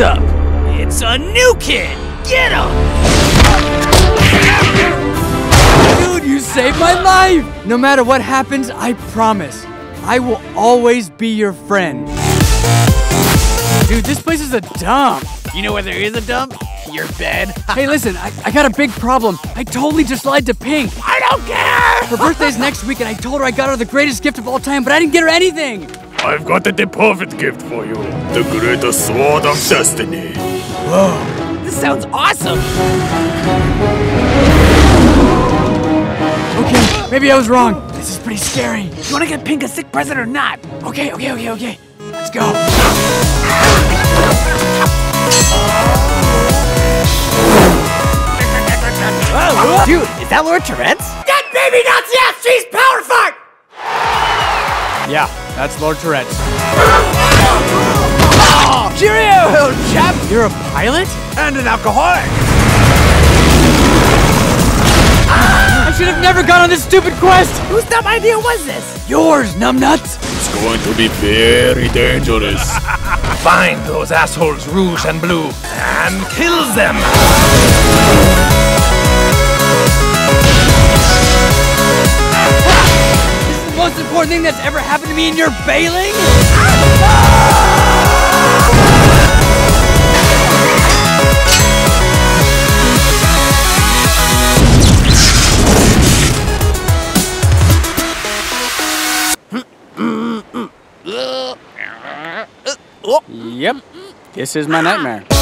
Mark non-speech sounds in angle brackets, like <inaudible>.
What's up? It's a new kid! Get him! Dude, you saved my life! No matter what happens, I promise, I will always be your friend. Dude, this place is a dump. You know where there is a dump? Your bed. <laughs> Hey, listen, I, I got a big problem. I totally just lied to Pink. I don't care! Her birthday's next week, and I told her I got her the greatest gift of all time, but I didn't get her anything. I've got the perfect gift for you. The greatest sword of destiny. This sounds awesome! Okay, maybe I was wrong. This is pretty scary. You wanna get Pink a sick present or not? Okay, okay, okay, okay. Let's go. Whoa, dude, is that Lord Tourette's? Get baby nuts, yes! She's power fart! Yeah, that's Lord Tourette's. Ah, cheerio, old chap! You're a pilot? And an alcoholic! Ah, I should have never gone on this stupid quest. Whose dumb idea was this? Yours, numbnuts. It's going to be very dangerous. <laughs> Find those assholes Rouge and Blue and kill them! Important thing that's ever happened to me, and you're bailing? Yep, this is my nightmare.